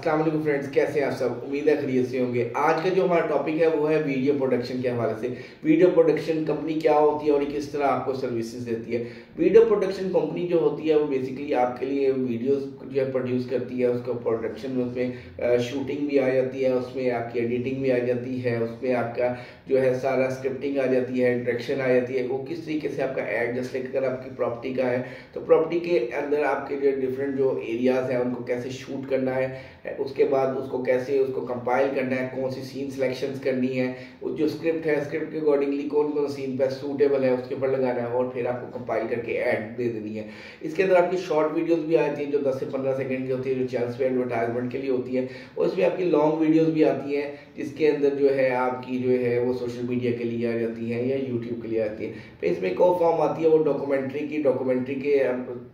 Aslam friends कैसे हैं आप सब? उम्मीद है खरीद से होंगे। आज का जो हमारा टॉपिक है, वो है वीडियो प्रोडक्शन के हवाले से। वीडियो प्रोडक्शन कंपनी क्या होती है और किस तरह आपको सर्विसेज़ देती है? वीडियो प्रोडक्शन कंपनी जो होती है, वो बेसिकली आपके लिए वीडियोस जो है प्रोड्यूस करती है। उसका प्रोडक्शन उसमें शूटिंग भी आ जाती है, उसमें आपकी एडिटिंग भी आ जाती है, उसमें आपका जो है सारा स्क्रिप्टिंग आ जाती है डायरेक्शन आ जाती है। वो किस तरीके से आपका एड जैसे अगर आपकी प्रॉपर्टी का है तो प्रॉपर्टी के अंदर आपके जो डिफरेंट जो एरियाज़ हैं, उनको कैसे शूट करना है उसके बाद उसको कैसे उसको कंपाइल करना है, कौन सी सीन सिलेक्शन करनी है जो स्क्रिप्ट है स्क्रिप्ट के अकॉर्डिंगली कौन कौन सीन पर सूटेबल है, उसके ऊपर लगाना है और फिर आपको कंपाइल करके ऐड दे देनी है। इसके अंदर आपकी शॉर्ट वीडियोज़ भी आती हैं, जो 10 से पंद्रह सेकेंड की होती है, जो चैनल्स पे एडवर्टाइजमेंट के लिए होती है, और इसमें आपकी लॉन्ग वीडियोज़ भी आती हैं, जिसके अंदर जो है आपकी जो है वो सोशल मीडिया के लिए आ जाती है या यूट्यूब के लिए आती है। फिर इसमें एक और फॉर्म आती है, वो डॉक्यूमेंट्री की डॉक्यूमेंट्री के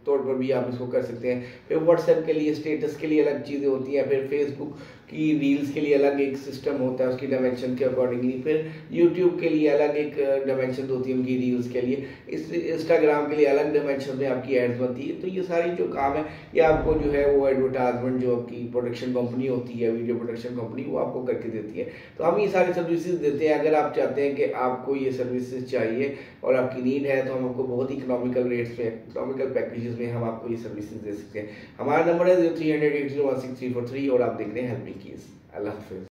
तौर पर भी आप इसको कर सकते हैं। फिर व्हाट्सएप के लिए स्टेटस के लिए अलग चीज़ें होती हैं, फिर फेसबुक की रील्स के लिए अलग एक सिस्टम होता है, उसकी डायमेंशन के अकॉर्डिंगली फिर यूट्यूब के लिए अलग एक डायमेंशन होती है उनकी रील्स के लिए। इस इंस्टाग्राम के लिए अलग डायमेंशन में आपकी एड्स बनती है। तो ये सारी जो काम है, ये आपको जो है वो एडवर्टाइजमेंट जो आपकी प्रोडक्शन कंपनी होती है वीडियो प्रोडक्शन कंपनी वो आपको करके देती है। तो हम ये सारी सर्विसेज़ देते हैं। अगर आप चाहते हैं कि आपको ये सर्विसेज़ चाहिए और आपकी नीड है तो हम आपको बहुत इकोनॉमिकल रेट्स में इकोनॉमिकल पैकेजेस में हम आपको ये सर्विसेज़ दे सकते हैं। हमारा नंबर है zero three hundred eight zero one six three four three और आप देख रहे हैं हेल्पिंग कीज अल्लाह हाफिज़.